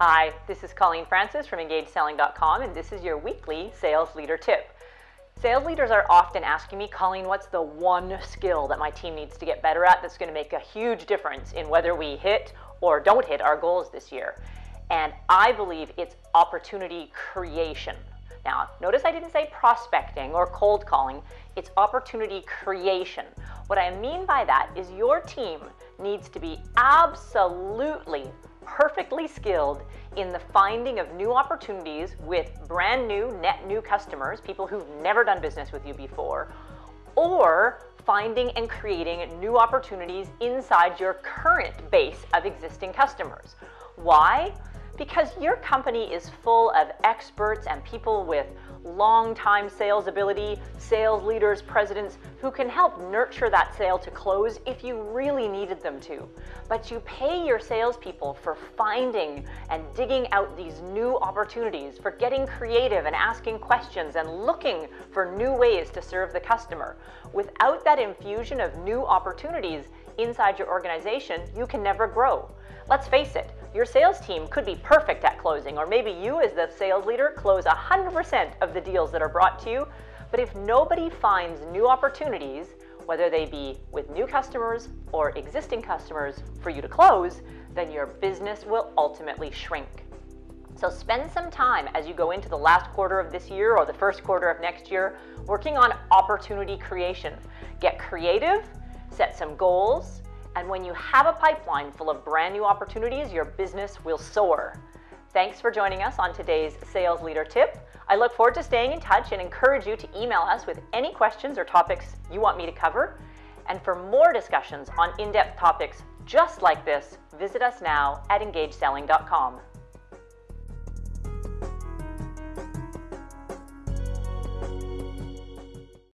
Hi, this is Colleen Francis from EngageSelling.com, and this is your weekly sales leader tip. Sales leaders are often asking me, Colleen, what's the one skill that my team needs to get better at that's going to make a huge difference in whether we hit or don't hit our goals this year? And I believe it's opportunity creation. Now, notice I didn't say prospecting or cold calling, it's opportunity creation. What I mean by that is your team needs to be absolutely perfectly skilled in the finding of new opportunities with brand new, net new customers, people who've never done business with you before, or finding and creating new opportunities inside your current base of existing customers. Why? Because your company is full of experts and people with long time sales ability, sales leaders, presidents who can help nurture that sale to close if you really needed them to. But you pay your salespeople for finding and digging out these new opportunities, for getting creative and asking questions and looking for new ways to serve the customer. Without that infusion of new opportunities inside your organization, you can never grow. Let's face it, your sales team could be perfect at closing, or maybe you, as the sales leader, close 100% of the deals that are brought to you. But if nobody finds new opportunities, whether they be with new customers or existing customers for you to close, then your business will ultimately shrink. So spend some time as you go into the last quarter of this year or the first quarter of next year working on opportunity creation. Get creative, set some goals, and when you have a pipeline full of brand new opportunities, your business will soar. Thanks for joining us on today's Sales Leader Tip. I look forward to staying in touch and encourage you to email us with any questions or topics you want me to cover. And for more discussions on in depth topics just like this, visit us now at engageselling.com.